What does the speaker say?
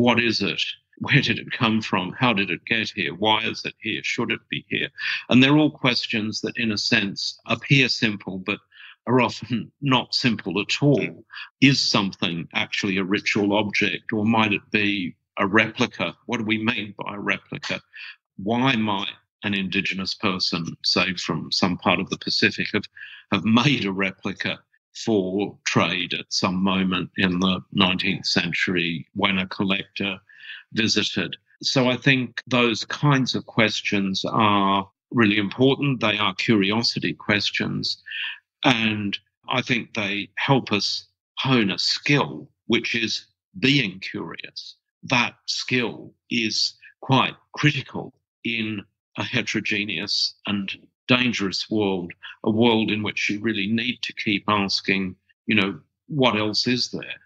what is it? Where did it come from? How did it get here? Why is it here? Should it be here? And they're all questions that, in a sense, appear simple, but are often not simple at all. Is something actually a ritual object, or might it be a replica? What do we mean by a replica? Why might an indigenous person, say from some part of the Pacific, have, have made a replica for trade at some moment in the 19th century when a collector visited. So I think those kinds of questions are really important. They are curiosity questions. And I think they help us hone a skill, which is being curious. That skill is quite critical in a heterogeneous and dangerous world, a world in which you really need to keep asking, you know, what else is there?